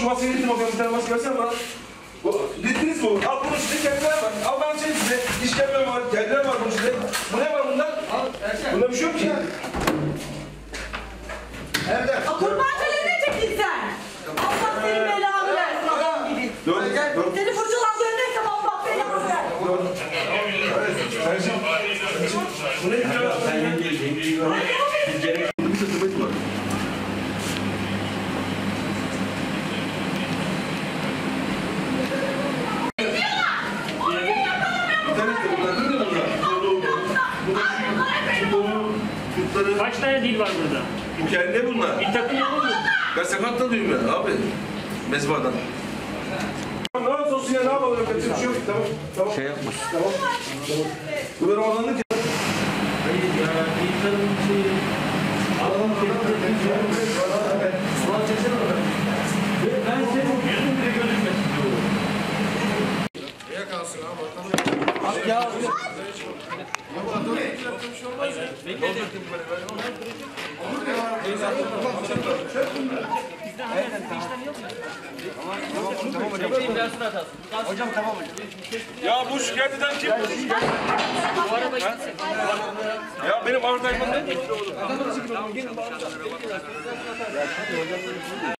şu maskeyi getirdim hocam. Bir tane maske versene bana. Bittiniz bu. Al bunu size kendiler var. Al ben şey size. İşkembe var. Kendiler var bunu size. Bu ne var bunda? Al Erşen. Bunda bir şey yok ki. Erdem. Kurban kalene çekil sen. Allah senin ee, belanı versin ee, adam ee, gibi. Dur. Dur. Seni fırçalandırdıysam Allah belanı versin. Dur. Şey- Erşen. Bu ne? Sen yengeyi yengeyi görmedin. Kurtları, Kaç tane dil var burada? hikaye ne bunlar? Bir takım olur mu? Ben sakat da diyorum ya abi. Mezbadan. Ne olsun ya ne yapalım? Yapacak bir şey yok. Tamam. Tamam. Şey yapmış. Tamam. Tamam. Bu benim adamlık ya. Hayır ya, insanın şeyi... Adam Ya bu şikayet eden kim? Ya benim ağır dayımın ne?